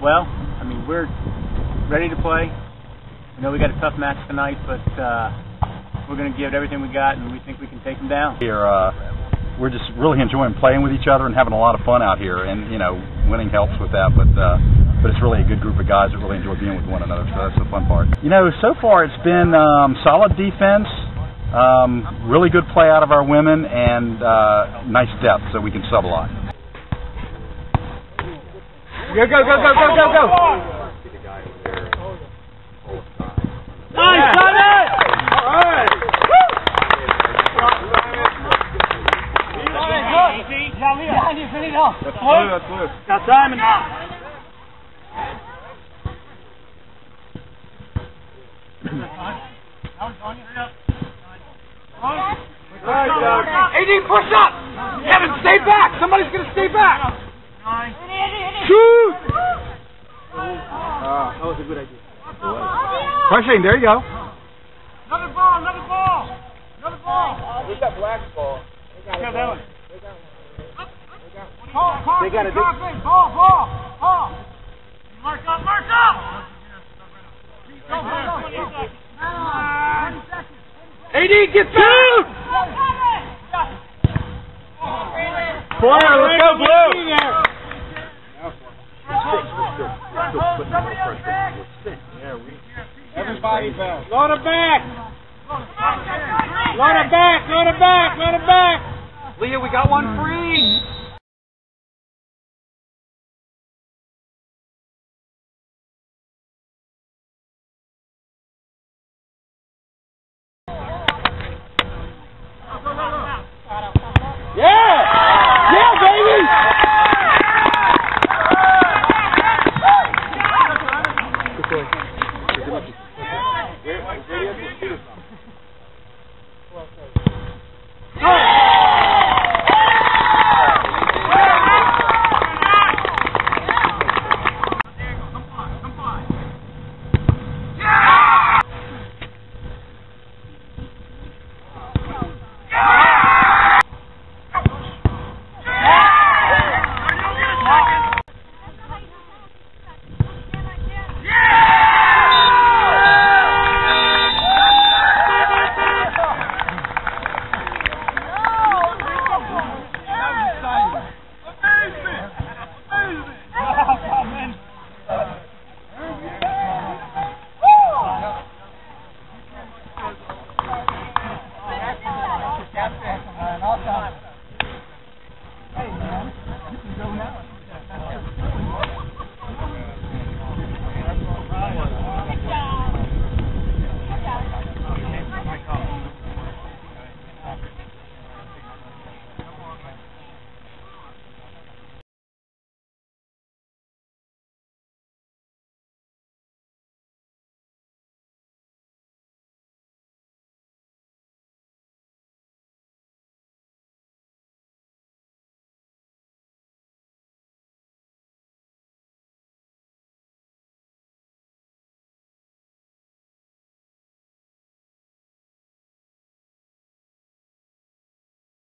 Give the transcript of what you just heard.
well. I mean, we're ready to play. I know we got a tough match tonight, but uh, we're going to give it everything we got, and we think we can take them down. Here, uh, we're just really enjoying playing with each other and having a lot of fun out here, and you know, winning helps with that. But uh, but it's really a good group of guys that really enjoy being with one another. So that's the fun part. You know, so far it's been um, solid defense. Um, really good play out of our women and uh, nice depth, so we can sub a lot. Go, go, go, go, go, go, go! Nice, Simon! All right. Woo! Easy. Yeah, Leo. Yeah, you finish off. That's blue. That's blue. Now, Simon. AD, push up! Kevin, stay back! Somebody's gonna stay back! Shoot! that was a good idea. Crushing, there you go. Another ball, another ball! Another ball! Where's that black ball? Yeah, that one. Call, call, they got it. Ball, ball, ball! Mark up, mark up! Go, go, go. AD, get back! Corner, let's go blue. Everybody back. Load it back. Load it back. Load it back. Load it back. Leah, we got one free.